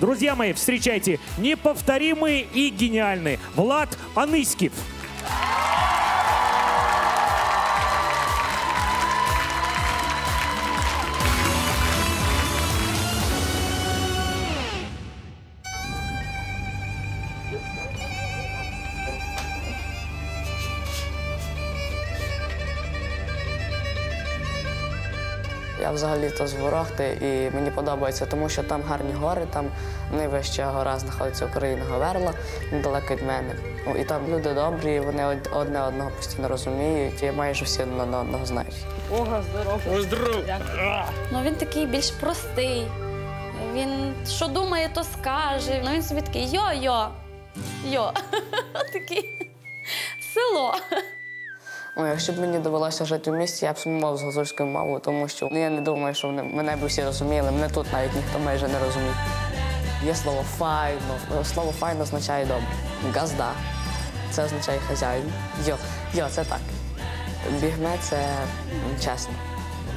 Друзья мои, встречайте неповторимый и гениальный Влад Аныськив. Я взагалі-то з Ворохти і мені подобається, тому що там гарні гори, там найвища гора знаходиться Україна Говерла, недалеко від мене. Ну, І там люди добрі, вони одне одного постійно розуміють, і майже всі одне одного знають. Ну він такий більш простий. Він що думає, то скаже. Ну він собі такий йо-йо. Йо. такий село. Ну, якщо б мені довелося жити в місті, я б сумував з гуцульською мовою, тому що ну, я не думаю, що вони, мене б всі розуміли. Мене тут навіть ніхто майже не розуміє. Є слово файно. Ну, Слово файно означає добре. Газда. Це означає хазяїн. Йо, йо, це так. Бігме це чесно.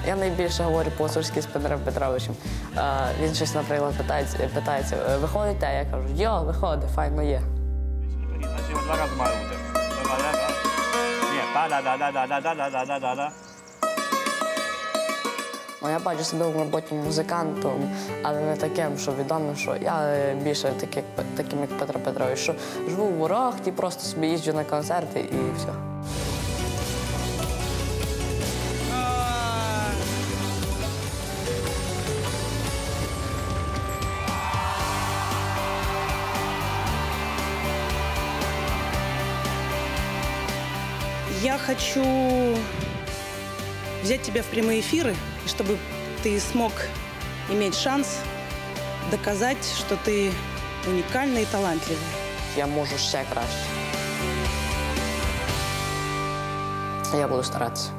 Я найбільше говорю по-гуцульськи з Петром Петровичем. А, він щось, наприклад, питається, питається «Е, виходите, а я кажу, йо, виходить, файно є. Два рази має бути. Два, да, да. Да, да, да, да, да, да, да, да, я бачу себе в майбутньому музикантом, але не таким, що відомо, що я більше так, таким, як Петро Петрович, що живу в Ворохті, просто собі їжджу на концерти і все. Хочу взять тебя в прямые эфиры, и чтобы ты смог иметь шанс доказать, что ты уникальный и талантливый. Я можу ще краще. Я буду старатися.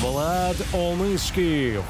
Влад Онишків.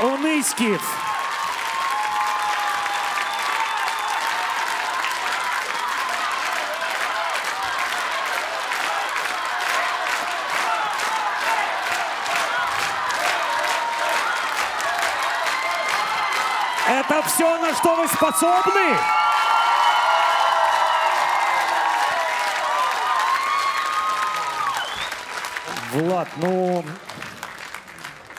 Оныскиев. Это все, на что вы способны? Влад, ну,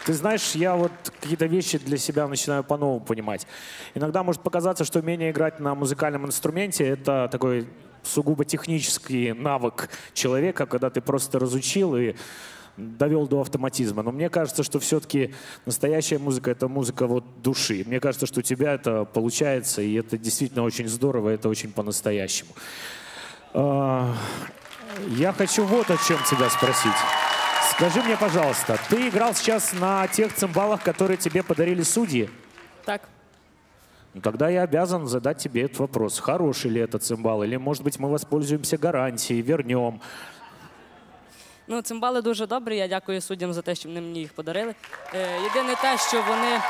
ты знаешь, я вот какие-то вещи для себя начинаю по-новому понимать. Иногда может показаться, что умение играть на музыкальном инструменте — это такой сугубо технический навык человека, когда ты просто разучил и довел до автоматизма. Но мне кажется, что все-таки настоящая музыка — это музыка вот души. Мне кажется, что у тебя это получается, и это действительно очень здорово, это очень по-настоящему. А, Я хочу вот о чем тебя спросить. Скажи мне, пожалуйста, ты играл сейчас на тех цимбалах, которые тебе подарили судьи? Так. Ну, тогда я обязан задать тебе этот вопрос. Хороший ли это цимбал? Или, может быть, мы воспользуемся гарантией, вернем? Ну, цимбали дуже добрі. Я дякую суддям за те, що вони мені їх подарили. Е, єдине те, що вони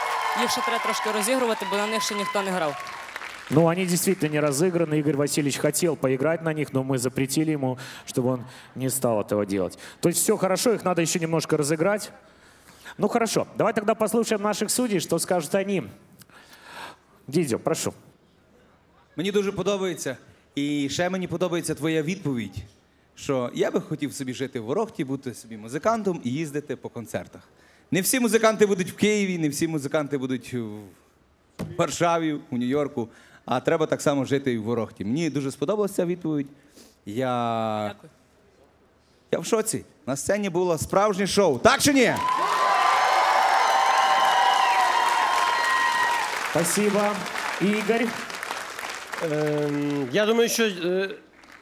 їх ще треба трошки розігрувати, бо на них ще ніхто не грав. Ну, они действительно не разыграны. Игорь Васильевич хотел поиграть на них, но мы запретили ему, чтобы он не стал этого делать. То есть все хорошо, их надо еще немножко разыграть. Ну, хорошо. Давай тогда послушаем наших судей, что скажут они. Дидзо, прошу. Мені дуже подобається. І ще мені подобається твоя відповідь, що я би хотів собі жити в Ворохті, бути собі музикантом і їздити по концертах. Не всі музиканти будуть в Києві, не всі музиканти будуть в Варшаві, у Нью-Йорку, А треба так само жити і в Ворохті. Мені дуже сподобалася ця відповідь. Я... Дякую. Я в шоці. На сцені було справжнє шоу. Так чи ні? Спасибо. Игорь. Ем, я думаю, що е,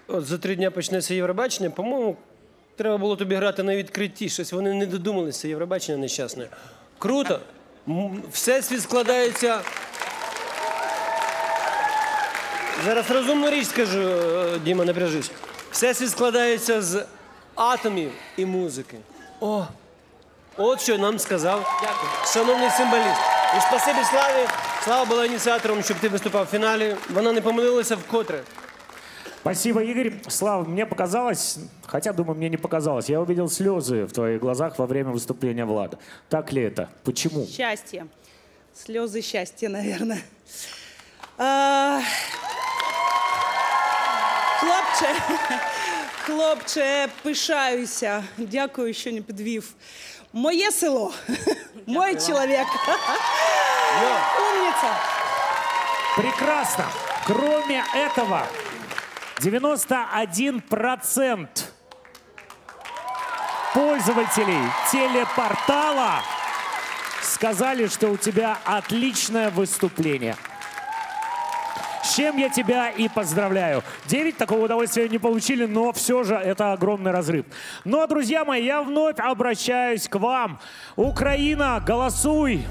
от за три дня почнеться Євробачення. По-моєму, треба було тобі грати на відкритті. Щось вони не додумалися, Євробачення нещасне. Круто. М, Всесвіт складається. Зараз розумну річ скажу, е, Діма, не пряжись. Всесвіт складається з атомів і музики. О! От що нам сказав шановний символіст. І спасибі Славі. Слава була ініціатором, щоб ти виступав в фіналі. Вона не помилилася вкотре. Спасибо, Игорь. Слава, мне показалось, хотя, думаю, мне не показалось, я увидел слезы в твоих глазах во время выступления Влада. Так ли это? Почему? Счастье. Слезы счастья, наверное. А, Хлопче, хлопче, пишаюся. Дякую, що не підвів. Моє село, мой чоловік. Умниця. Прекрасно. Кроме этого, 91% пользователей телепортала сказали, что у тебя отличное выступление. Чем я тебя и поздравляю. 9 такого удовольствия не получили, но все же это огромный разрыв. Но, друзья мои, я вновь обращаюсь к вам. Украина, голосуй!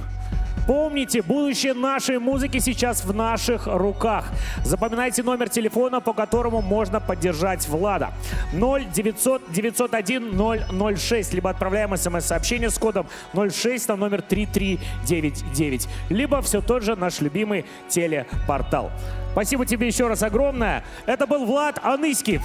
Помните, будущее нашей музыки сейчас в наших руках. Запоминайте номер телефона, по которому можно поддержать Влада. 0 900 901 006. Либо отправляем смс-сообщение с кодом 06 на номер 3399. Либо все тот же наш любимый телепортал. Спасибо тебе еще раз огромное. Это был Влад Аныськив.